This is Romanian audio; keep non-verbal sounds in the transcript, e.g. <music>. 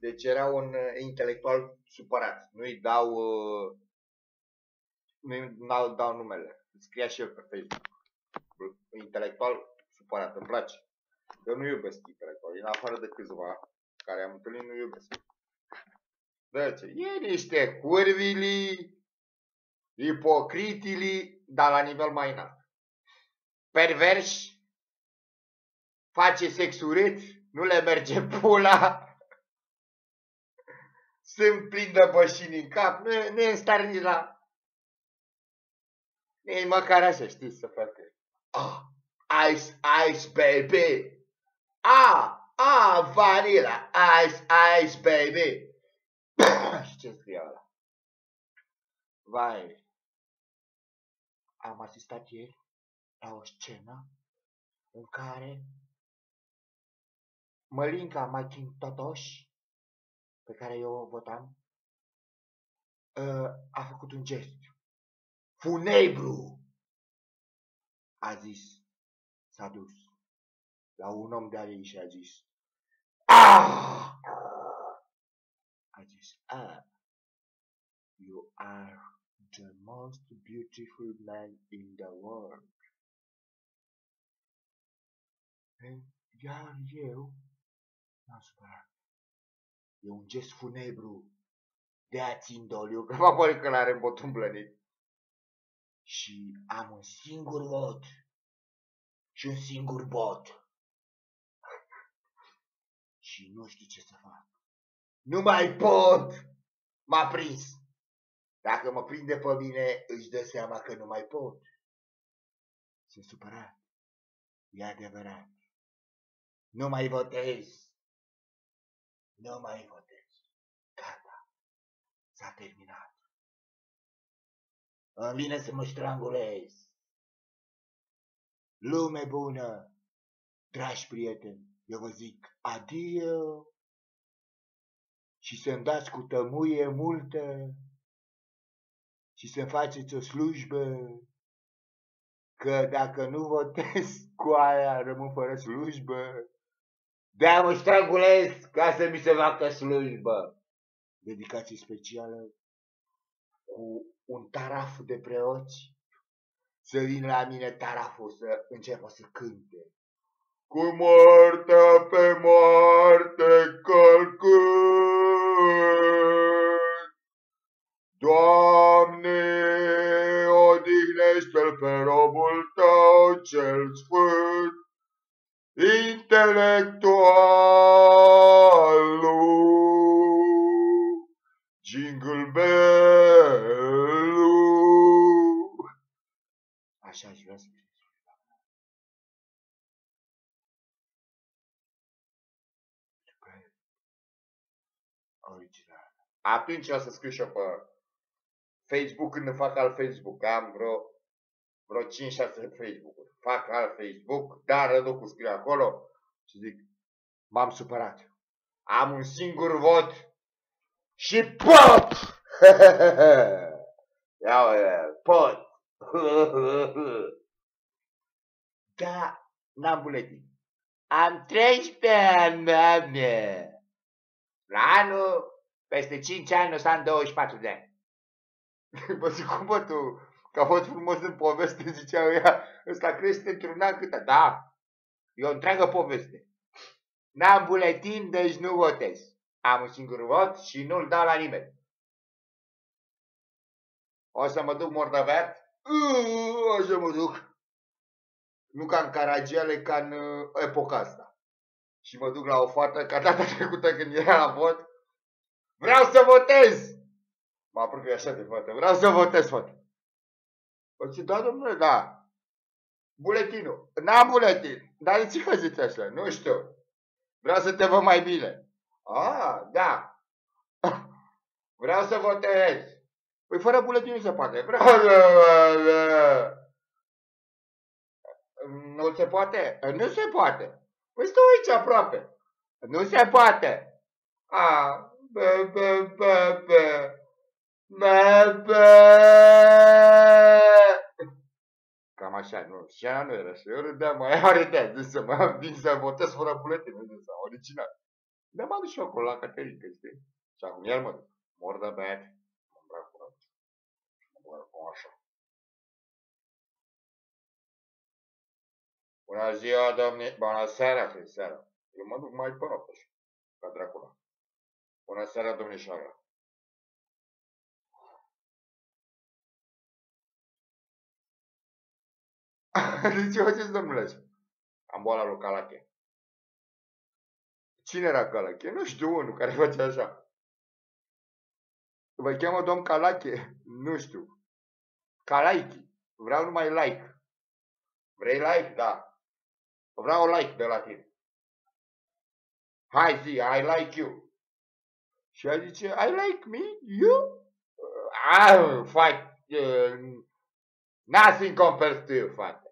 Deci era un uh, intelectual supărat. Nu-i dau, uh, nu-i dau, dau numele. Scria și el pe Facebook. Intelectual supărat, îmi place. Eu nu iubesc intelectual, în afară de câțiva care am întâlnit, nu iubesc. Deci, e niște curvili, ipocritili, dar la nivel mai înalt. Perverși, face sex urât, nu le merge pula, sunt plin de bășini în cap, nu, nu e în stare nici la... E măcar așa, știți, să facă. Ah, ice, ice, baby! Ah, ah, vanilla, ice, ice, baby! <coughs> Și ce scrie ăla? Vai, am asistat ieri la o scenă în care Mălinca Macintosh, pe care eu o votam, a făcut un gest. Funebru! A zis. S-a dus la un om de ei și a zis. Ah! A zis. Ah! You are the most beautiful man in the world. Iar eu m-am supărat. E un gest funebru de a țin doliu, că mă pare că l-are în botul îmblănit. Și am un singur vot și un singur bot. <laughs> și nu știu ce să fac. Nu mai pot! M-a prins. Dacă mă prinde pe mine, își dă seama că nu mai pot. Sunt supărat. E adevărat. Nu mai votez. Nu mai votez. Gata. S-a terminat. Îmi vine să mă strangulez. Lume bună, dragi prieteni, eu vă zic adio și să-mi dați cu tămuie multă și să faceți o slujbă, că dacă nu votez cu aia rămân fără slujbă, de-aia mă strangulez ca să mi se facă slujbă. Dedicație specială cu un taraf de preoți să vină la mine taraful să înceapă să cânte. Cu moartea pe moarte călcând, Doamne, odihnește-l pe robul tău cel sfânt, intelectualul, jingle bell Așa aș vrea să original. Atunci o să scriu și eu pe Facebook când fac alt Facebook. Am vreo, vreo 5-6 Facebook-uri. Fac alt Facebook, dar Răducu scrie acolo și zic, m-am supărat. Am un singur vot și pot! <laughs> Ia, pot! <laughs> da, n-am buletin. Am 13 ani, doamne. La anul, peste 5 ani, o să am 24 de ani. <laughs> Bă, zic, cum bă, tu, că a fost frumos în poveste, zicea ea, ăsta crește într-un an câte? Da, e o întreagă poveste. N-am buletin, deci nu votez. Am un singur vot și nu-l dau la nimeni. O să mă duc mordavat o să mă duc. Nu ca în Caragiale, ca în uh, epoca asta. Și mă duc la o fată, ca data <laughs> trecută când era la vot. Vreau să votez! Mă apropie așa de fată. Vreau să votez, fată. O zice, da, domnule, da. Buletinul. N-am buletin. Dar de ce că zici așa? Nu știu. Vreau să te văd mai bine. Ah, da. Vreau să votez. Păi fără buletin nu se poate. Vreau să... Nu se poate? Nu se poate. Păi stau aici aproape. Nu se poate. A, bă, bă, bă, bă. Bă, bă. Cam așa, nu. Și aia nu era. Și eu râdeam, mai are de zis să mă vin să votez fără buletin. Original. De m-am dus și eu acolo la Caterinca, știi? Și acum el mă duc. Mor de beat. Mă îmbrac curat. Mă îmbrac așa. Bună ziua, domne. Bună seara, că seara. Eu mă duc mai pe noapte așa. Ca Dracula. Bună seara, domnișoara. <laughs> De ce faceți, domnule? Am boala lui Calache. Cine era Calache? Nu știu unul care face așa. Vă cheamă domn Calache? Nu știu. Calaiki. Vreau numai like. Vrei like? Da. Vreau like de la tine. Hai zi, I like you. Și el zice, I like me, you? Ah, fac, uh, nothing compares to you, frate.